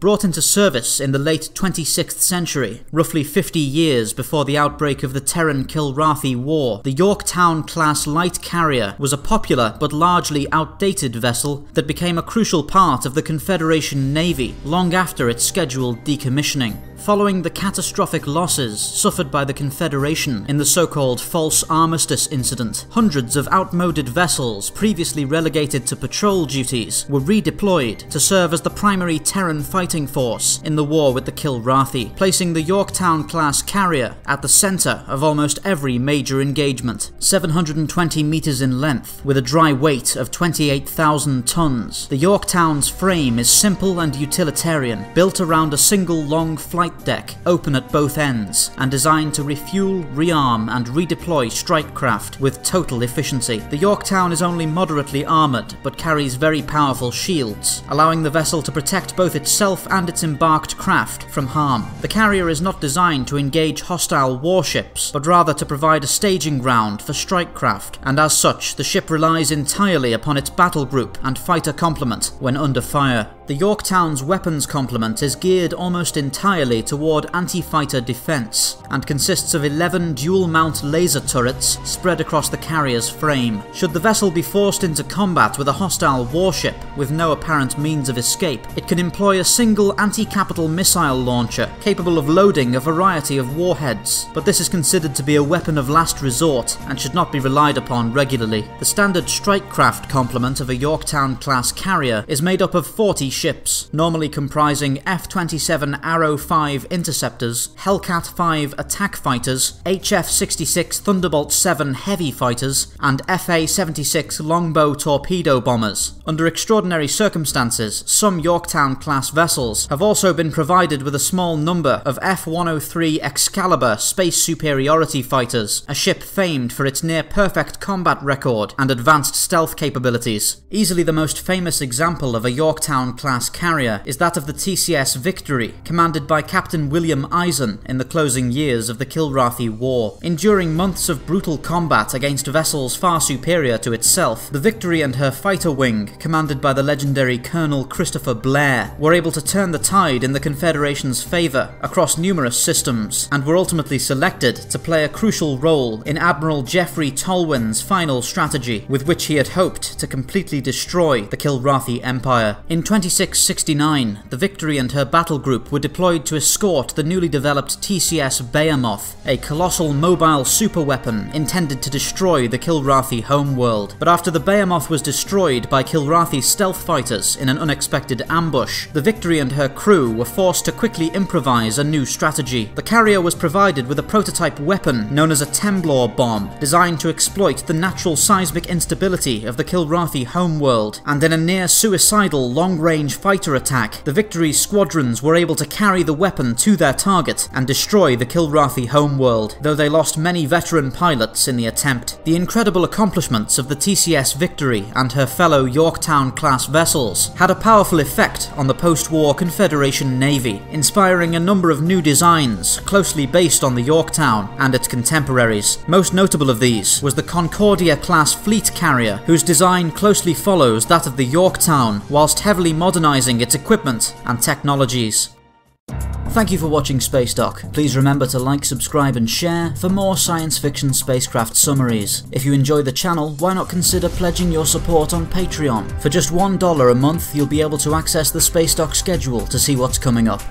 Brought into service in the late 26th century, roughly 50 years before the outbreak of the Terran-Kilrathi War, the Yorktown-class light carrier was a popular but largely outdated vessel that became a crucial part of the Confederation Navy long after its scheduled decommissioning. Following the catastrophic losses suffered by the Confederation in the so-called False Armistice incident, hundreds of outmoded vessels previously relegated to patrol duties were redeployed to serve as the primary Terran fighting force in the war with the Kilrathi, placing the Yorktown-class carrier at the centre of almost every major engagement. 720 metres in length, with a dry weight of 28,000 tonnes, the Yorktown's frame is simple and utilitarian, built around a single long flight flight deck, open at both ends, and designed to refuel, rearm, and redeploy strike craft with total efficiency. The Yorktown is only moderately armoured, but carries very powerful shields, allowing the vessel to protect both itself and its embarked craft from harm. The carrier is not designed to engage hostile warships, but rather to provide a staging ground for strike craft, and as such, the ship relies entirely upon its battle group and fighter complement when under fire. The Yorktown's weapons complement is geared almost entirely toward anti-fighter defense, and consists of 11 dual-mount laser turrets spread across the carrier's frame. Should the vessel be forced into combat with a hostile warship with no apparent means of escape, it can employ a single anti-capital missile launcher capable of loading a variety of warheads, but this is considered to be a weapon of last resort and should not be relied upon regularly. The standard strike craft complement of a Yorktown-class carrier is made up of 40 ships, normally comprising F-27 Arrow 5 interceptors, Hellcat 5 attack fighters, HF-66 Thunderbolt 7 heavy fighters, and FA-76 longbow torpedo bombers. Under extraordinary circumstances, some Yorktown-class vessels have also been provided with a small number of F-103 Excalibur space superiority fighters, a ship famed for its near-perfect combat record and advanced stealth capabilities. Easily the most famous example of a Yorktown-class class carrier is that of the TCS Victory, commanded by Captain William Eisen in the closing years of the Kilrathi War. Enduring months of brutal combat against vessels far superior to itself, the Victory and her fighter wing, commanded by the legendary Colonel Christopher Blair, were able to turn the tide in the Confederation's favour across numerous systems, and were ultimately selected to play a crucial role in Admiral Geoffrey Tolwyn's final strategy, with which he had hoped to completely destroy the Kilrathi Empire. In 26 669, the Victory and her battle group were deployed to escort the newly developed TCS Behemoth, a colossal mobile superweapon intended to destroy the Kilrathi homeworld. But after the Behemoth was destroyed by Kilrathi stealth fighters in an unexpected ambush, the Victory and her crew were forced to quickly improvise a new strategy. The carrier was provided with a prototype weapon known as a Temblor bomb, designed to exploit the natural seismic instability of the Kilrathi homeworld, and in a near suicidal long-range fighter attack, the Victory's squadrons were able to carry the weapon to their target and destroy the Kilrathi homeworld, though they lost many veteran pilots in the attempt. The incredible accomplishments of the TCS Victory and her fellow Yorktown-class vessels had a powerful effect on the post-war Confederation Navy, inspiring a number of new designs closely based on the Yorktown and its contemporaries. Most notable of these was the Concordia-class fleet carrier, whose design closely follows that of the Yorktown, whilst heavily modernized modernising its equipment and technologies. Thank you for watching Spacedock. Please remember to like, subscribe and share for more science fiction spacecraft summaries. If you enjoy the channel, why not consider pledging your support on Patreon? For just $1 a month, you'll be able to access the Spacedock schedule to see what's coming up.